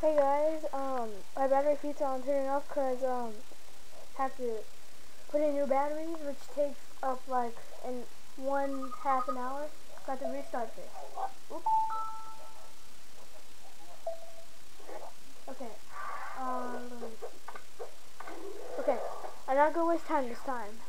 Hey guys, um, my battery feeds on turning off because, um, have to put in new batteries, which takes up like in one half an hour. Got to restart this. Oops. Okay. Um, okay. I'm not gonna waste time this time.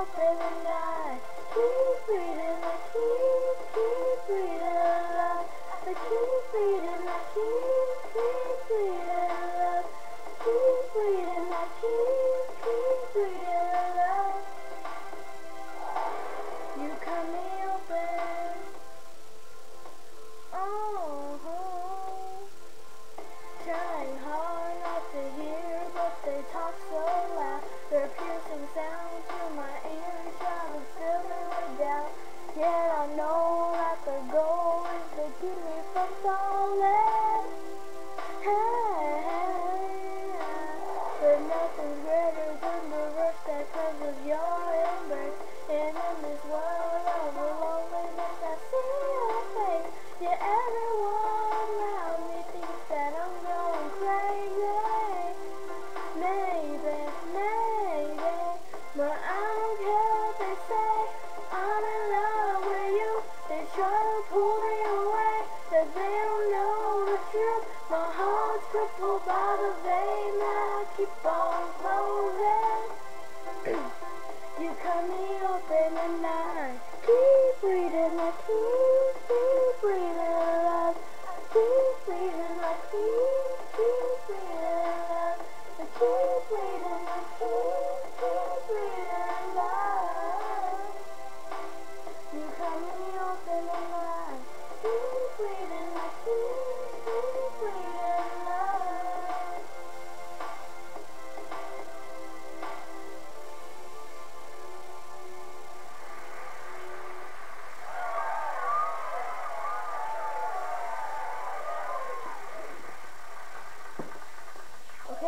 help and I. Keep reading, I keep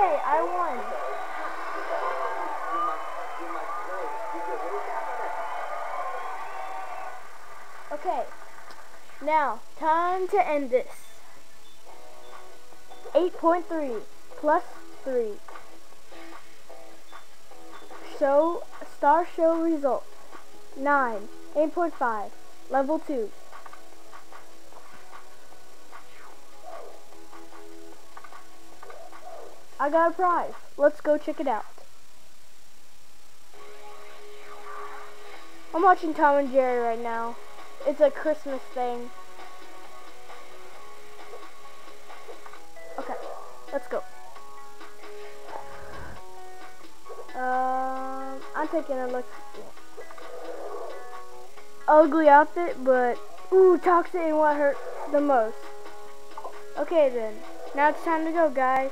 Okay, I won. Okay, now, time to end this. 8.3 plus 3. Show, star show result. 9, 8.5, level 2. I got a prize. Let's go check it out. I'm watching Tom and Jerry right now. It's a Christmas thing. Okay, let's go. Um, I'm taking a look. Ugly outfit, but ooh, toxic and what hurt the most. Okay then, now it's time to go, guys.